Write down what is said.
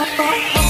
oh.